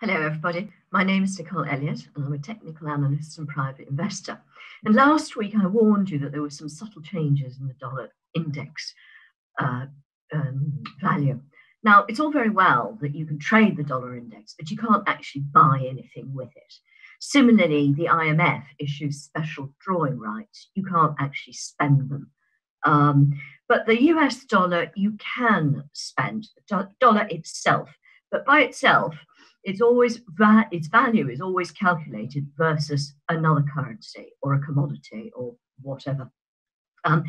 Hello, everybody. My name is Nicole Elliott, and I'm a technical analyst and private investor. And last week, I warned you that there were some subtle changes in the dollar index uh, um, value. Now, it's all very well that you can trade the dollar index, but you can't actually buy anything with it. Similarly, the IMF issues special drawing rights. You can't actually spend them. Um, but the US dollar, you can spend. The dollar itself, but by itself, it's always va- its value is always calculated versus another currency or a commodity or whatever. Um,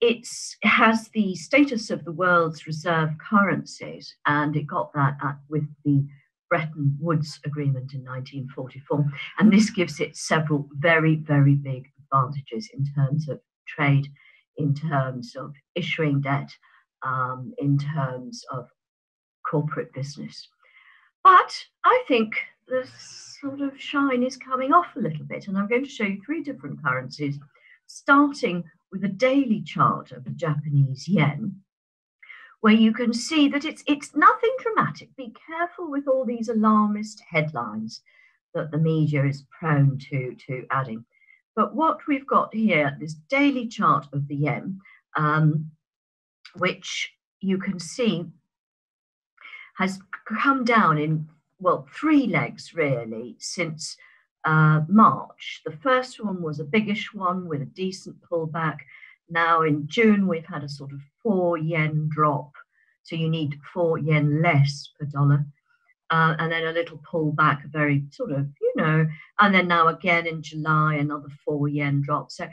it has the status of the world's reserve currencies, and it got that at, with the Bretton Woods Agreement in 1944. And this gives it several very, very big advantages in terms of trade, in terms of issuing debt, um, in terms of corporate business. But I think the sort of shine is coming off a little bit, and I'm going to show you three different currencies, starting with a daily chart of the Japanese yen, where you can see that it's it's nothing dramatic. Be careful with all these alarmist headlines that the media is prone to to adding. But what we've got here, this daily chart of the yen, um, which you can see has come down in, well, three legs really since uh, March. The first one was a biggish one with a decent pullback. Now in June, we've had a sort of four yen drop. So you need four yen less per dollar. Uh, and then a little pullback, very sort of, you know, and then now again in July, another four yen drop. So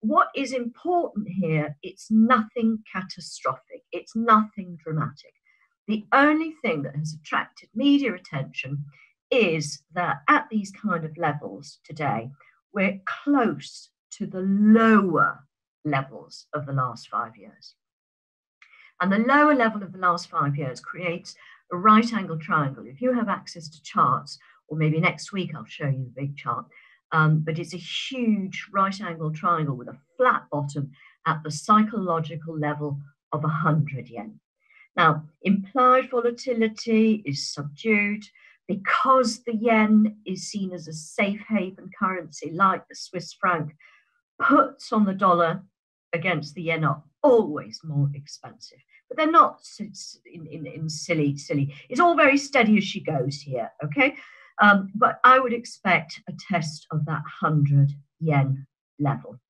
what is important here, it's nothing catastrophic, it's nothing dramatic. The only thing that has attracted media attention is that at these kind of levels today, we're close to the lower levels of the last five years. And the lower level of the last five years creates a right angle triangle. If you have access to charts, or maybe next week I'll show you the big chart, um, but it's a huge right angle triangle with a flat bottom at the psychological level of 100 yen. Now, implied volatility is subdued because the yen is seen as a safe haven currency like the Swiss franc. Puts on the dollar against the yen are always more expensive, but they're not in, in, in silly, silly. It's all very steady as she goes here, okay? Um, but I would expect a test of that 100 yen level.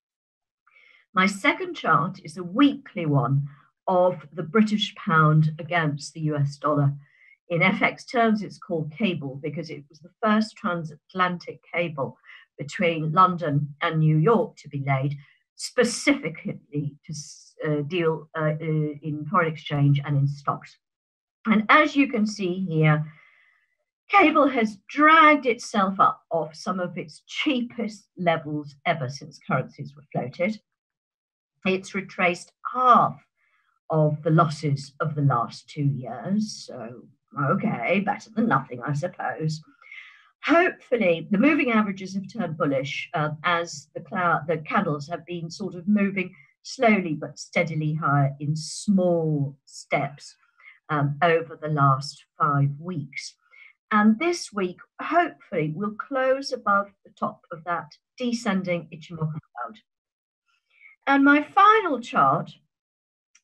My second chart is a weekly one of the British pound against the US dollar. In FX terms, it's called cable because it was the first transatlantic cable between London and New York to be laid specifically to uh, deal uh, uh, in foreign exchange and in stocks. And as you can see here, cable has dragged itself up off some of its cheapest levels ever since currencies were floated. It's retraced half of the losses of the last two years. So, okay, better than nothing, I suppose. Hopefully, the moving averages have turned bullish uh, as the, cloud, the candles have been sort of moving slowly but steadily higher in small steps um, over the last five weeks. And this week, hopefully, we'll close above the top of that descending Ichimoku cloud. And my final chart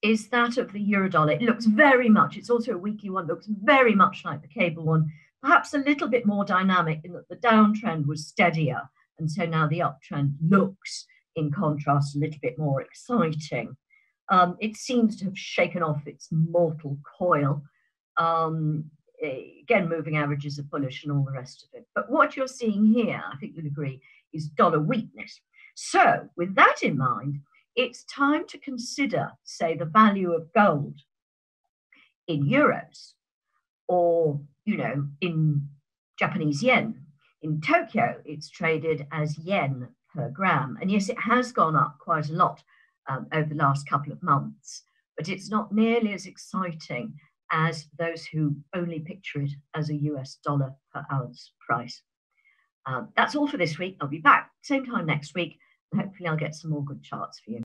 is that of the eurodollar. It looks very much, it's also a weekly one, looks very much like the cable one, perhaps a little bit more dynamic in that the downtrend was steadier. And so now the uptrend looks, in contrast, a little bit more exciting. Um, it seems to have shaken off its mortal coil. Um, again, moving averages are bullish and all the rest of it. But what you're seeing here, I think you'll agree, is dollar weakness. So, with that in mind, it's time to consider, say, the value of gold in euros or, you know, in Japanese yen. In Tokyo, it's traded as yen per gram. And yes, it has gone up quite a lot um, over the last couple of months, but it's not nearly as exciting as those who only picture it as a US dollar per ounce price. Um, that's all for this week. I'll be back same time next week. Hopefully, I'll get some more good charts for you.